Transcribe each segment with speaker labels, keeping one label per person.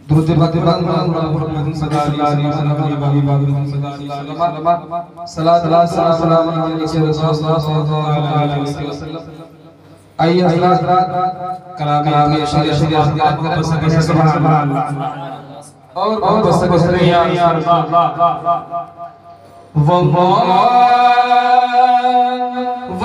Speaker 1: درود باد باد محمد صلی اللہ علیہ وسلم صلاۃ اللہ سلام سلام علیہ رسول اللہ صلی اللہ علیہ وسلم آئیے حضرات کلام اشارہ شریعت آپ کو پسند ہے سبحان اللہ اور اور پسند ہے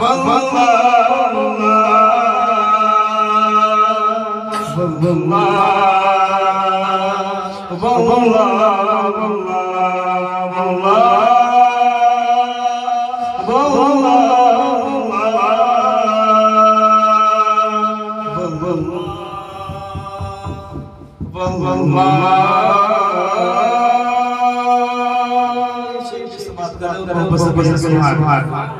Speaker 1: محبت سے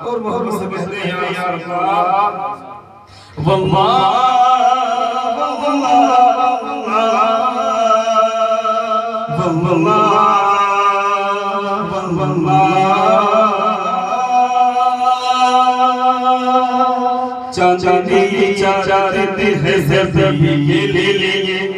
Speaker 1: اور محبت سے بسر یا رسول اللہ ہے زبی یہ لے